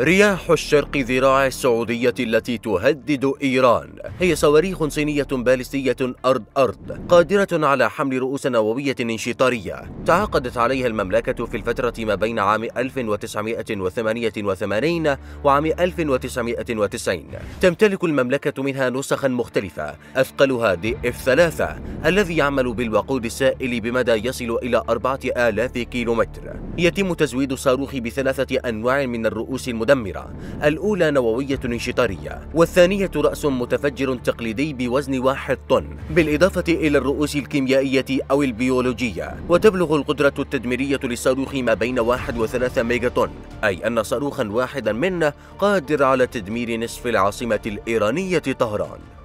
رياح الشرق ذراع السعودية التي تهدد إيران. هي صواريخ صينية باليستية أرض-أرض قادرة على حمل رؤوس نووية انشطارية. تعاقدت عليها المملكة في الفترة ما بين عام 1988 وعام 1990 تمتلك المملكة منها نسخا مختلفة أثقلها دي إف 3 الذي يعمل بالوقود السائل بمدى يصل إلى 4000 كيلومتر. يتم تزويد الصاروخ بثلاثة أنواع من الرؤوس المدمرة. مدمرة الأولى نووية انشطارية والثانية رأس متفجر تقليدي بوزن واحد طن بالإضافة إلى الرؤوس الكيميائية أو البيولوجية. وتبلغ القدرة التدميرية للصاروخ ما بين واحد وثلاثة طن أي أن صاروخا واحدا منه قادر على تدمير نصف العاصمة الإيرانية طهران.